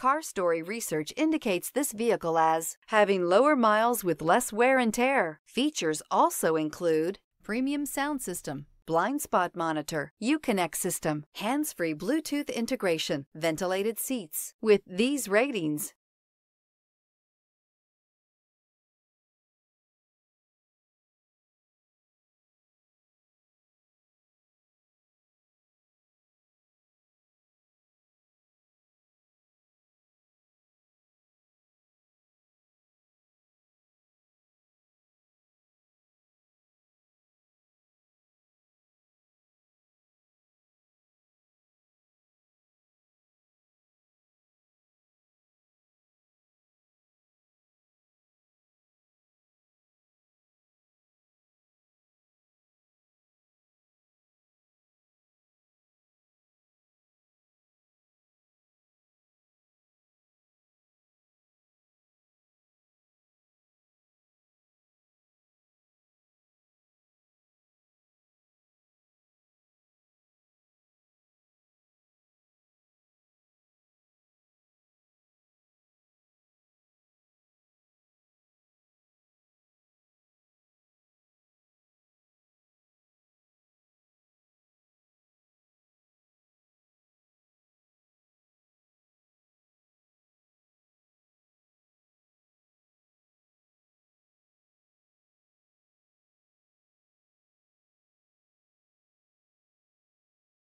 CarStory research indicates this vehicle as having lower miles with less wear and tear. Features also include premium sound system, blind spot monitor, Uconnect system, hands-free Bluetooth integration, ventilated seats. With these ratings,